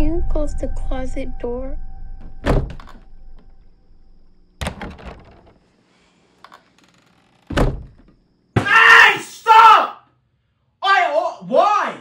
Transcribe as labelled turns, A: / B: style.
A: You close the closet door. Hey, stop! I, uh, why?